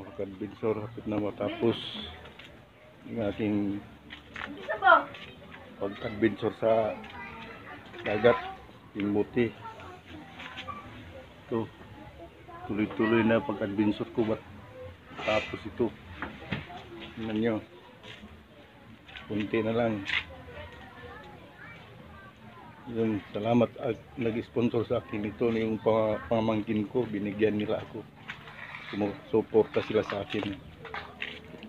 pagka-adventure hapit na matapos yung aking pag-adventure sa dagat yung buti ito tuloy-tuloy na pag-adventure ko ba't tapos ito. Tingnan nyo. Kunti na lang. Yun salamat at nag-sponsor sa akin ito yung pamangkin ko binigyan nila ako sumusuporta sila sa akin.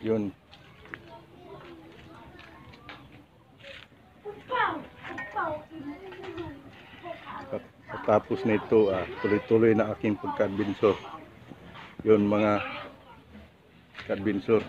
Yun. Tapos nito ah, tuloy-tuloy na aking pagka-adventure yun mga adventure